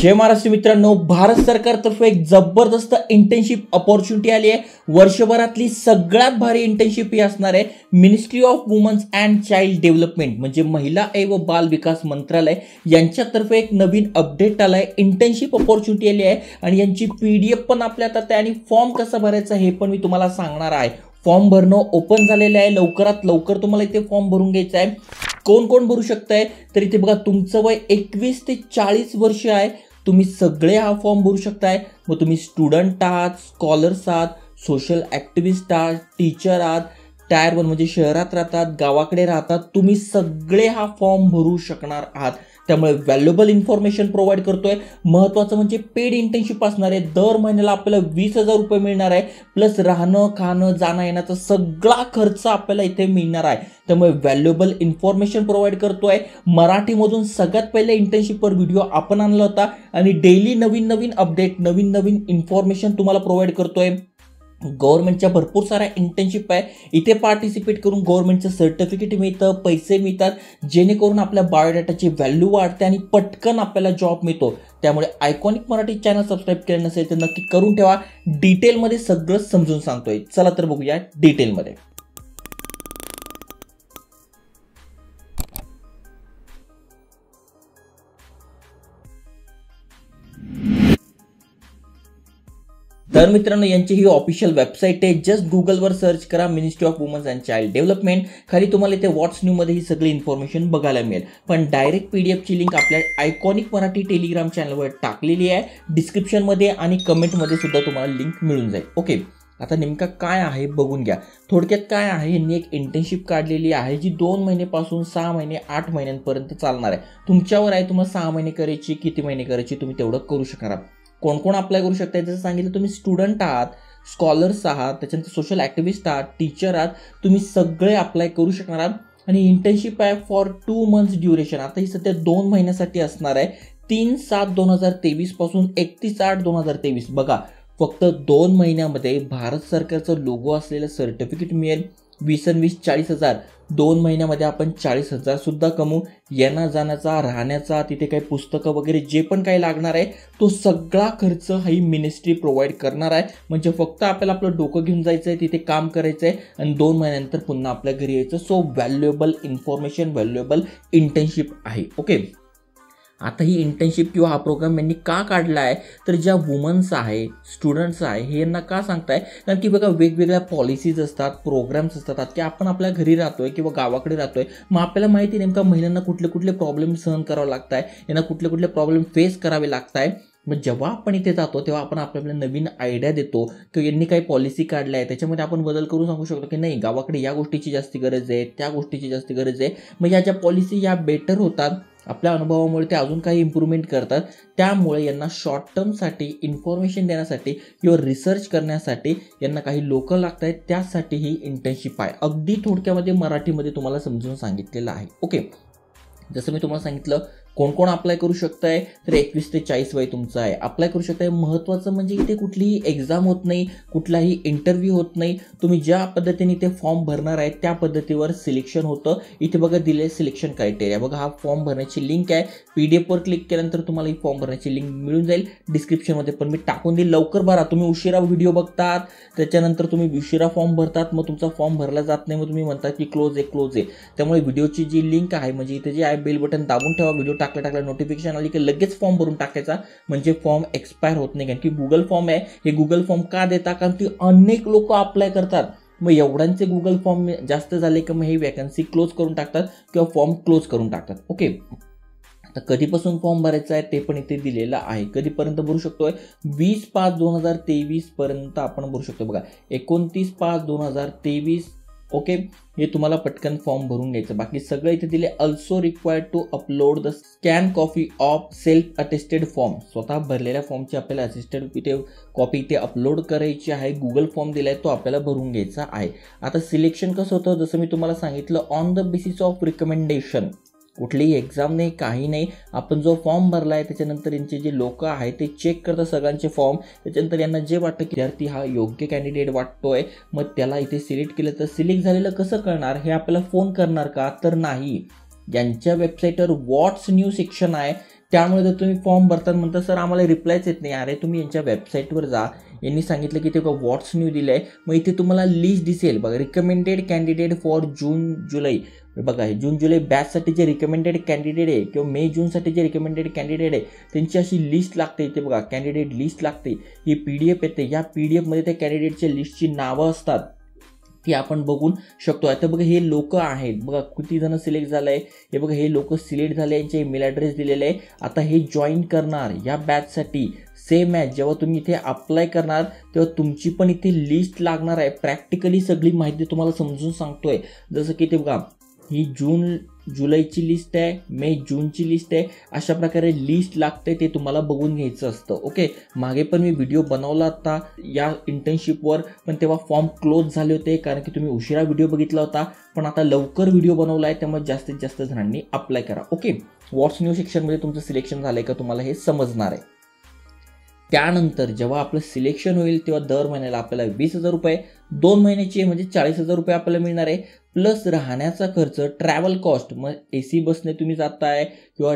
जय महाराष्ट्र मित्रांनो भारत सरकारतर्फे एक जबरदस्त इंटर्नशिप अपॉर्च्युनिटी आली आहे. वर्षभरातली सगळ्यात भारी इंटर्नशिप ही असणार आहे. Ministry of women's and child development म्हणजे महिला व बाल विकास मंत्रालय यांच्यातर्फे एक नवीन अपडेट आला आहे इंटर्नशिप अपॉर्च्युनिटी आली आहे आणि यांची पी डी एफ पण आपल्या आता आणि फॉर्म कसा भरायचा हे पण मी तुम्हाला सांगणार आहे. फॉर्म भरणं ओपन झालेलं आहे. लवकरात लवकर तुम्हाला इथे फॉर्म भरून घ्यायचा आहे. कोण कोण भरू शकताय? तर इथे बघा तुमचं वय एकवीस ते चाळीस वर्ष आहे. तुम्ही सगळे हा फॉर्म भरू शकताय. मग तुम्ही स्टुडंट आहात स्कॉलर्स आहात सोशल ॲक्टिव्हिस्ट आहात टीचर आहात. टायर वन म्हणजे शहरात राहतात गावाकडे राहतात तुम्ही सगळे हा फॉर्म भरू शकणार आहात. त्यामुळे व्हॅल्युएबल इन्फॉर्मेशन प्रोव्हाइड करतोय. महत्त्वाचं म्हणजे पेड इंटर्नशिप असणार आहे दर महिन्याला आपल्याला वीस हजार रुपये मिळणार आहे. प्लस राहणं खाणं जाणं येण्याचा सगळा खर्च आपल्याला इथे मिळणार आहे. त्यामुळे व्हॅल्युएबल इन्फॉर्मेशन प्रोव्हाइड करतोय. मराठीमधून सगळ्यात पहिले इंटर्नशिपवर व्हिडिओ आपण आणला होता. आणि डेली नवीन नवीन अपडेट नवीन नवीन इन्फॉर्मेशन तुम्हाला प्रोव्हाइड करतोय. गव्हर्नमेंटच्या भरपूर साऱ्या इंटर्नशिप आहे. इथे पार्टिसिपेट करून गव्हर्नमेंटचं सर्टिफिकेट मिळतं पैसे मिळतात जेणेकरून आपल्या बायोडाटाची व्हॅल्यू वाढते आणि पटकन आपल्याला जॉब मिळतो. त्यामुळे आयकॉनिक मराठी चॅनल सबस्क्राईब केलं नसेल तर नक्की करून ठेवा. डिटेलमध्ये सगळं समजून सांगतोय. चला तर बघूया डिटेलमध्ये तर मित्रांनो यांची ही ऑफिशियल वेबसाईट आहे. जस्ट गुगलवर सर्च करा ministry of women's and child development खाली तुम्हाला इथे व्हॉट्स न्यूमध्ये ही सगळी इन्फॉर्मेशन बघायला मिळेल. पण डायरेक्ट पी डी एफची लिंक आपल्या आयकॉनिक मराठी टेलिग्राम चॅनलवर टाकलेली आहे. डिस्क्रिप्शनमध्ये आणि कमेंटमध्ये सुद्धा तुम्हाला लिंक मिळून जाईल. ओके आता नेमका काय आहे बघून घ्या. थोडक्यात काय आहे यांनी एक इंटर्नशिप काढलेली आहे जी दोन महिन्यापासून सहा महिने आठ महिन्यांपर्यंत चालणार आहे. तुमच्यावर आहे तुम्हाला सहा महिने करायची किती महिने करायची तुम्ही तेवढं करू शकणार कोण कोण अप्लाय करू शकता जसं सांगितलं तुम्ही स्टुडंट आहात स्कॉलर्स आहात त्याच्यानंतर सोशल ॲक्टिव्हिस्ट आहात टीचर आहात तुम्ही सगळे अप्लाय करू शकणार आहात. आणि इंटर्नशिप आहे फॉर टू मंथ्स ड्युरेशन आता ही सध्या दोन महिन्यासाठी असणार आहे. तीन सात दोन हजार तेवीसपासून एकतीस आठ दोन हजार तेवीस. बघा फक्त दोन महिन्यामध्ये भारत सरकारचं लोगो असलेलं सर्टिफिकेट मिळेल. वीस आणि वीस चाळीस हजार. दोन महिन्यामध्ये आपण चाळीस हजारसुद्धा कमवू. येण्या जाण्याचा राहण्याचा तिथे काही पुस्तकं वगैरे जे पण काही लागणार आहे तो सगळा खर्च ही मिनिस्ट्री प्रोव्हाइड करणार आहे. म्हणजे फक्त आपल्याला आपलं डोकं घेऊन जायचं आहे तिथे काम करायचं आहे आणि दोन महिन्यानंतर पुन्हा आपल्या घरी यायचं. So valuable information valuable internship आहे. ओके आता ही इंटर्नशिप किंवा हा प्रोग्राम यांनी का काढला आहे? तर ज्या वुमन्स आहे स्टुडंट्स आहे हे यांना का सांगताय? कारण की बघा वेगवेगळ्या पॉलिसीज असतात प्रोग्राम्स असतात की आपण आपल्या घरी राहतोय किंवा गावाकडे राहतोय मग आपल्याला माहिती नेमका महिलांना कुठले कुठले प्रॉब्लेम सहन करावं लागत आहे यांना कुठले कुठले प्रॉब्लेम फेस करावे लागत आहे मग जेव्हा आपण इथे जातो तेव्हा आपण आपल्याला नवीन आयडिया देतो की यांनी काही पॉलिसी काढल्या आहे त्याच्यामध्ये आपण बदल करून सांगू शकतो की नाही गावाकडे या गोष्टीची जास्ती गरज आहे त्या गोष्टीची जास्ती गरज आहे. मग या ज्या पॉलिसी या बेटर होतात आपल्या अनुभवामुळे ते अजून काही इम्प्रूव्हमेंट करतात. त्यामुळे यांना शॉर्ट टर्मसाठी इन्फॉर्मेशन देण्यासाठी किंवा रिसर्च करण्यासाठी यांना काही लोकं लागत आहेत. त्यासाठी ही इंटर्नशिप आहे. अगदी थोडक्यामध्ये मराठीमध्ये तुम्हाला समजून सांगितलेलं आहे. ओके जसं मी तुम्हाला सांगितलं कोण कोण अप्लाय करू शकताय? तर एकवीस ते चाळीस वय तुमचं आहे. अप्लाय करू शकताय. महत्त्वाचं म्हणजे इथे कुठलीही एक्झाम होत नाही कुठलाही इंटरव्ह्यू होत नाही. तुम्ही ज्या पद्धतीने इथे फॉर्म भरणार आहे त्या पद्धतीवर सिलेक्शन होतं. इथे बघा दिले सिलेक्शन क्रायटेरिया बघा हा फॉर्म भरण्याची लिंक आहे. पी डी एफवर क्लिक केल्यानंतर तुम्हाला ही फॉर्म भरण्याची लिंक मिळून जाईल. डिस्क्रिप्शनमध्ये पण मी टाकून देईल. लवकर भरा. तुम्ही उशिरा व्हिडिओ बघतात. त्याच्यानंतर तुम्ही उशिरा फॉर्म भरतात. मग तुमचा फॉर्म भरला जात नाही. मग तुम्ही म्हणतात की क्लोज आहे क्लोज आहे. त्यामुळे व्हिडिओची जी लिंक आहे म्हणजे इथे जे आहे बेल बटन दाबून ठेवा. व्हिडिओ टाकलं टाकलं. नोटिफिकेशन आली की लगेच फॉर्म भरून टाकायचा. म्हणजे फॉर्म एक्सपायर होत नाही. कारण की गुगल फॉर्म आहे. हे गुगल फॉर्म का देता? कारण की अनेक लोक अप्लाय करतात. मग एवढ्यांचे गुगल फॉर्म जास्त झाले की मग ही वॅकन्सी क्लोज करून टाकतात किंवा फॉर्म क्लोज करून टाकतात. ओके आता कधीपासून फॉर्म भरायचा आहे ते पण इथे दिलेलं आहे. कधीपर्यंत भरू शकतो आहे वीस पाच दोन हजार तेवीसपर्यंत आपण भरू शकतो बघा एकोणतीस पाच दोन हजार तेवीस ओके हे तुम्हाला पटकन फॉर्म भरून घ्यायचं. बाकी सगळं इथे दिले also required to upload the scan copy of self attested form स्वतः भरलेल्या फॉर्मची आपल्याला असिस्टेड इथे कॉपी इथे अपलोड करायची आहे. गुगल फॉर्म दिला आहे तो आपल्याला भरून घ्यायचा आहे. आता सिलेक्शन कसं होतं? जसं मी तुम्हाला सांगितलं on the basis of recommendation कुठलीही एक्झाम नाही काही नाही. आपण जो फॉर्म भरला आहे त्याच्यानंतर यांचे जे लोक आहेत ते चेक करतात सगळ्यांचे फॉर्म त्याच्यानंतर यांना जे वाटतं की विद्यार्थी हा योग्य कॅन्डिडेट वाटतोय मग त्याला इथे सिलेक्ट केलं तर सिलेक्ट झालेलं कसं करणार? हे आपल्याला फोन करणार का? तर नाही. यांच्या वेबसाईटवर व्हॉट्स न्यू सेक्शन आहे त्यामुळे जर तुम्ही फॉर्म भरतात म्हणता सर आम्हाला रिप्लायच येत नाही. अरे तुम्ही यांच्या वेबसाईटवर जा. यांनी सांगितलं की ते व्हॉट्स न्यू दिलं आहे मग इथे तुम्हाला लिस्ट दिसेल. बघा रिकमेंडेड कॅन्डिडेट फॉर जून जुलै बघा हे जून जुलै बॅचसाठी जे रिकमेंडेड कॅन्डिडेट आहे किंवा मे जूनसाठी जे रिकमेंडेड कॅन्डिडेट आहे त्यांची अशी लिस्ट लागते इथे बघा. कॅन्डिडेट लिस्ट लागते. ही पी डी एफ येते. या पी डी एफमध्ये त्या कॅन्डिडेटच्या लिस्टची नावं असतात. ती आपण बघून शकतो. आता बघा हे लोक आहेत. बघा किती जण सिलेक्ट झालं आहे हे बघा हे लोक सिलेक्ट झाले यांचे ईमेल ॲड्रेस दिलेले आहे. आता हे जॉईन करणार या बॅचसाठी सेम आहे जेव्हा तुम्ही इथे अप्लाय करणार तेव्हा तुमची पण इथे लिस्ट लागणार आहे. प्रॅक्टिकली सगळी माहिती तुम्हाला समजून सांगतोय. जसं की ते बघा ही जून जुलैची लिस्ट आहे मे जूनची लिस्ट आहे. अशा प्रकारे लिस्ट लागते ते तुम्हाला बघून घ्यायचं असतं ओके मागे पण मी व्हिडिओ बनवला होता या इंटर्नशिपवर पण तेव्हा फॉर्म क्लोज झाले होते कारण की तुम्ही उशिरा व्हिडिओ बघितला होता. पण आता लवकर व्हिडिओ बनवला आहे त्यामुळे जास्तीत जास्त जणांनी अप्लाय करा ओके व्हॉट्स न्यू सेक्शनमध्ये तुमचं सिलेक्शन झालं आहे का तुम्हाला हे समजणार आहे. त्यानंतर जेव्हा आपलं सिलेक्शन होईल तेव्हा दर महिन्याला आपल्याला वीस हजार रुपये दोन महिन्याची म्हणजे चाळीस हजार रुपये आपल्याला मिळणार आहे. प्लस राहण्याचा खर्च ट्रॅव्हल कॉस्ट मग ए सी बसने तुम्ही जाताय किंवा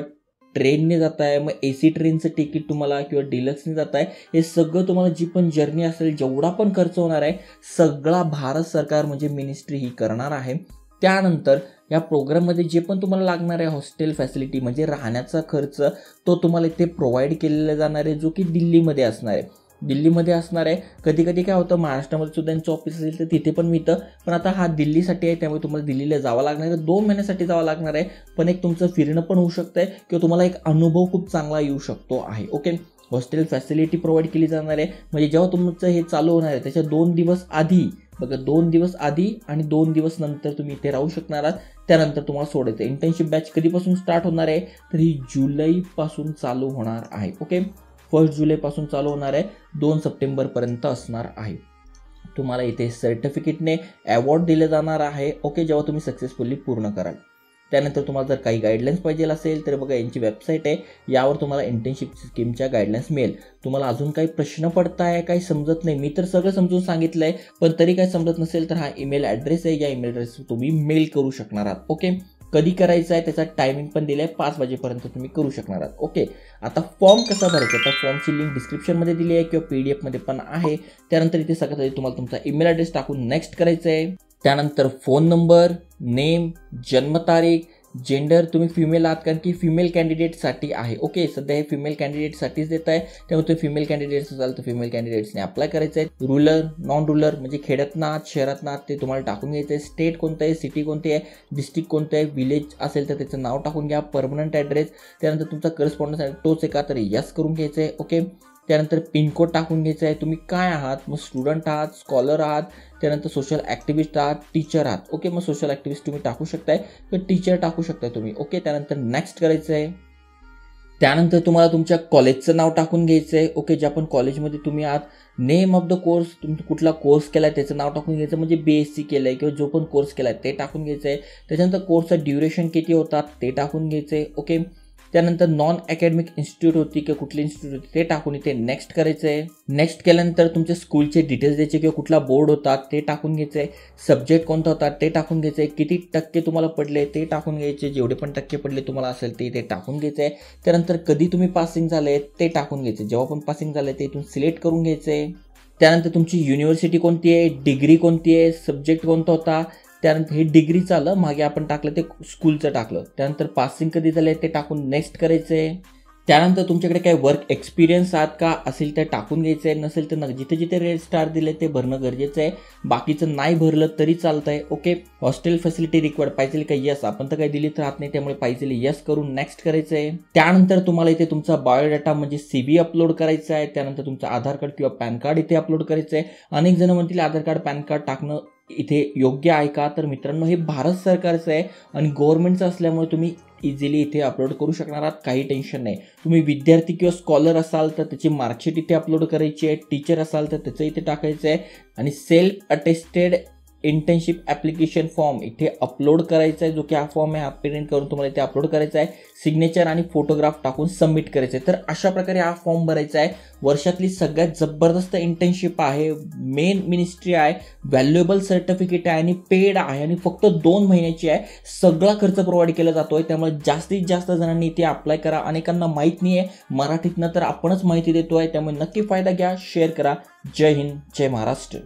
ट्रेनने जाताय मग ए सी ट्रेनचं तिकीट तुम्हाला किंवा डिलक्सने जाताय हे सगळं तुम्हाला जी पण जर्नी असेल जेवढा पण खर्च होणार आहे सगळा भारत सरकार म्हणजे मिनिस्ट्री ही करणार आहे. त्यानंतर या प्रोग्राममध्ये जे पण तुम्हाला लागणार आहे हॉस्टेल फॅसिलिटी म्हणजे राहण्याचा खर्च तो तुम्हाला इथे प्रोव्हाइड केलेला जाणार आहे जो की दिल्लीमध्ये असणार आहे. दिल्लीमध्ये असणार आहे. कधी कधी काय होतं महाराष्ट्रामध्ये सुद्धा यांचं ऑफिस असेल तर तिथे पण मिळतं. पण आता हा दिल्लीसाठी आहे त्यामुळे तुम्हाला दिल्लीला जावं लागणार आहे. दोन महिन्यासाठी जावं लागणार आहे. पण एक तुमचं फिरणं पण होऊ शकतं आहे किंवा तुम्हाला एक अनुभव खूप चांगला येऊ शकतो आहे. ओके हॉस्टेल फॅसिलिटी प्रोव्हाइड केली जाणार आहे. म्हणजे जेव्हा तुमचं हे चालू होणार आहे त्याच्या दोन दिवस आधी बघा दोन दिवस आधी आणि दोन दिवस नंतर तुम्ही इथे राहू शकणार आहात. त्यानंतर तुम्हाला सोडायचं इंटर्नशिप बॅच कधीपासून स्टार्ट होणार आहे? तर ही जुलैपासून चालू होणार आहे. ओके फर्स्ट जुलैपासून चालू होणार आहे. दोन सप्टेंबरपर्यंत असणार आहे. तुम्हाला इथे सर्टिफिकेटने अवॉर्ड दिले जाणार आहे. ओके जेव्हा तुम्ही सक्सेसफुली पूर्ण कराल. त्यानंतर तुम्हाला जर काही गाईडलाईन्स पाहिजे असेल तर बघा यांची वेबसाईट आहे. यावर तुम्हाला इंटर्नशिप स्कीमच्या गाईडलाईन्स मिळेल. तुम्हाला अजून काही प्रश्न पडताय काही समजत नाही. मी तर सगळं समजून सांगितलं आहे पण तरी काही समजत नसेल तर हा ईमेल ॲड्रेस आहे. या ईमेल ॲड्रेसवर तुम्ही मेल करू शकणार आहात. ओके कधी करायचं आहे त्याचा टायमिंग पण दिलं आहे पाच वाजेपर्यंत तुम्ही करू शकणार आहात. ओके आता फॉर्म कसा भरायचा तर फॉर्मची लिंक डिस्क्रिप्शनमध्ये दिली आहे किंवा पी डी एफमध्ये पण आहे. त्यानंतर इथे सगळ्यात आधी तुम्हाला तुमचा ईमेल ॲड्रेस टाकून नेक्स्ट करायचं आहे त्यानंतर फोन नंबर नेम जन्मतारीख जेंडर तुम्ही फिमेल आहात कारण की फिमेल कॅन्डिडेटसाठी आहे. ओके सध्या हे फिमेल कॅन्डिडेटसाठीच देत आहे. त्यामुळे तुम्ही फिमेल कॅन्डिडेट्स असाल तर फिमेल कॅन्डिडेट्सने अप्लाय करायचं आहे. रुरल नॉन रुरल म्हणजे खेड्यात आहात शहरात ना ते तुम्हाला टाकून घ्यायचं आहे. स्टेट कोणतं आहे? सिटी कोणती आहे? डिस्ट्रिक्ट कोणतं आहे? विलेज असेल तर त्याचं नाव टाकून घ्या. परमनंट ॲड्रेस त्यानंतर तुमचा करस्पॉन्डन्स आहे. तोच एका तर यस करून घ्यायचं आहे. ओके त्यानंतर पिनकोड टाकून घ्यायचा आहे. तुम्ही काय आहात? मग स्टुडंट आहात स्कॉलर आहात त्यानंतर सोशल ॲक्टिव्हिस्ट आहात टीचर आहात. ओके मग सोशल ॲक्टिव्हिस्ट तुम्ही टाकू शकताय. किंवा टीचर टाकू शकताय तुम्ही. ओके त्यानंतर नेक्स्ट करायचं आहे. त्यानंतर तुम्हाला तुमच्या कॉलेजचं नाव टाकून घ्यायचं आहे. ओके ज्या पण कॉलेजमध्ये तुम्ही आहात नेम ऑफ द कोर्स तुम्ही कुठला कोर्स केला आहे त्याचं नाव टाकून घ्यायचं. म्हणजे बी एस सी केलं आहे किंवा जो पण कोर्स केला आहे ते टाकून घ्यायचं आहे. त्याच्यानंतर कोर्सचं ड्युरेशन किती होतात ते टाकून घ्यायचं आहे. ओके त्यानंतर नॉन अकॅडमिक इन्स्टिट्यूट होती किंवा कुठली इन्स्टिट्यूट होती ते टाकून इथे नेक्स्ट करायचं आहे नेक्स्ट केल्यानंतर तुमच्या स्कूलचे डिटेल्स द्यायचे किंवा कुठला बोर्ड होता ते टाकून घ्यायचं आहे सब्जेक्ट कोणता होता ते टाकून घ्यायचं आहे किती टक्के तुम्हाला पडले ते टाकून घ्यायचे. जेवढे पण टक्के पडले तुम्हाला असेल ते ते टाकून घ्यायचं आहे त्यानंतर कधी तुम्ही पासिंग झाले ते टाकून घ्यायचं जेव्हा पण पासिंग झालं ते इथून सिलेक्ट करून घ्यायचं आहे त्यानंतर तुमची युनिव्हर्सिटी कोणती आहे डिग्री कोणती आहे सब्जेक्ट कोणता होता त्यानंतर हे डिग्रीचं आलं मागे आपण टाकलं ते स्कूलचं टाकलं. त्यानंतर पासिंग कधी झालं ते टाकून नेक्स्ट करायचं. आहे त्यानंतर तुमच्याकडे काय वर्क एक्सपिरियन्स आहात का? असेल तर टाकून घ्यायचं आहे नसेल तर जिथे जिथे रेड स्टार दिले ते भरणं गरजेचं आहे. बाकीचं नाही भरलं तरी चालतं आहे ओके हॉस्टेल फॅसिलिटी रिक्वायर्ड पाहिजे का? यस आपण तर काही दिली तर राहत नाही त्यामुळे पाहिजे. यस करून नेक्स्ट करायचं आहे त्यानंतर तुम्हाला इथे तुमचा बायोडाटा म्हणजे सी बी अपलोड करायचा आहे. त्यानंतर तुमचं आधार कार्ड किंवा पॅन कार्ड इथे अपलोड करायचं आहे अनेक जण म्हणतील आधार कार्ड पॅन कार्ड टाकणं इथे योग्य आहे का? तर मित्रांनो हे भारत सरकारचं आहे आणि गव्हर्नमेंटचं असल्यामुळे तुम्ही इझिली इथे अपलोड करू शकणार आहात. काही टेन्शन नाही. तुम्ही विद्यार्थी किंवा स्कॉलर असाल तर त्याची मार्कशीट इथे अपलोड करायची आहे. टीचर असाल तर त्याचं इथे टाकायचं आहे. आणि self attested internship application form इथे अपलोड करायचा आहे जो की हा फॉर्म आहे हा प्रिंट करून तुम्हाला इथे अपलोड करायचा आहे सिग्नेचर आणि फोटोग्राफ टाकून सबमिट करायचं आहे तर अशा प्रकारे हा फॉर्म भरायचा आहे वर्षातली सगळ्यात जबरदस्त इंटर्नशिप आहे. मेन मिनिस्ट्री आहे व्हॅल्युएबल सर्टिफिकेट आहे आणि पेड आहे. आणि फक्त दोन महिन्याची आहे. सगळा खर्च प्रोव्हाइड केला जातो आहे त्यामुळे जास्तीत जास्त जणांनी इथे अप्लाय करा. अनेकांना माहीत नाही आहे मराठीतनं तर आपणच माहिती देतो आहे त्यामुळे नक्की फायदा घ्या शेअर करा. जय हिंद जय महाराष्ट्र.